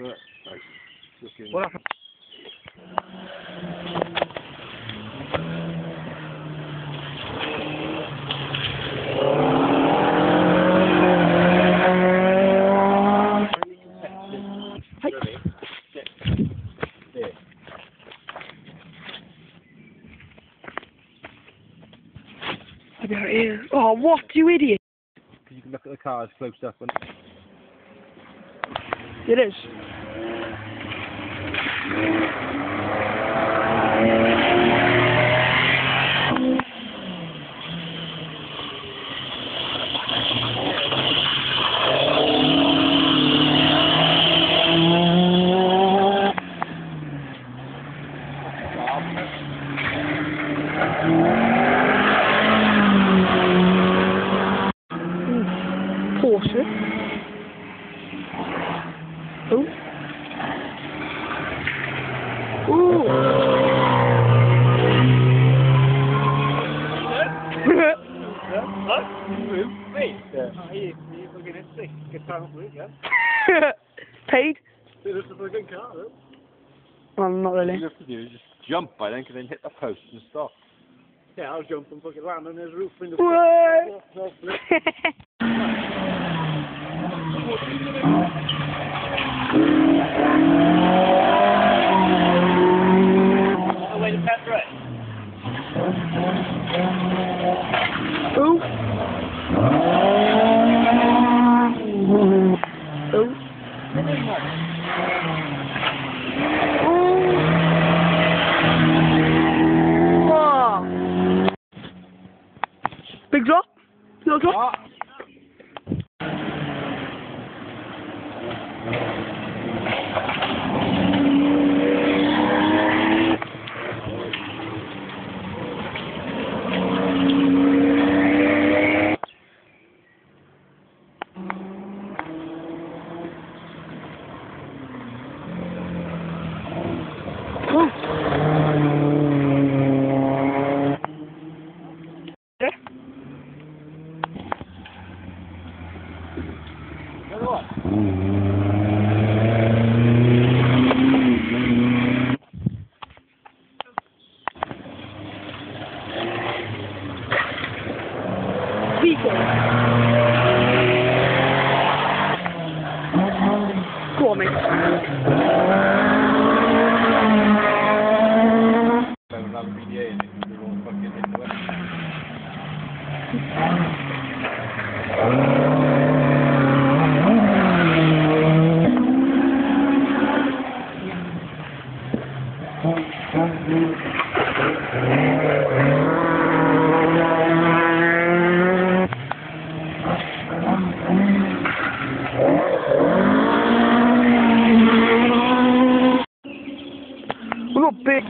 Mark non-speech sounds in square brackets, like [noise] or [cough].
But, like, looking. What happened? There it is. Oh, what, you idiot? Because you can look at the cars close up and It is. Porsche. Oh. Ooh. Me? Yeah. He, he's looking at sick. Good time of week, yeah? Paid? This is a good car, though. Well, not All really. you have to do is just jump by then, and then hit the post and stop. Yeah, I'll jump and fucking land on his roof in the What? [laughs] No, no, Oh, wait, is that right? Ooh. Ooh. Ooh. Wow. Big drop? Little drop? Yeah. luôn Come? We're big.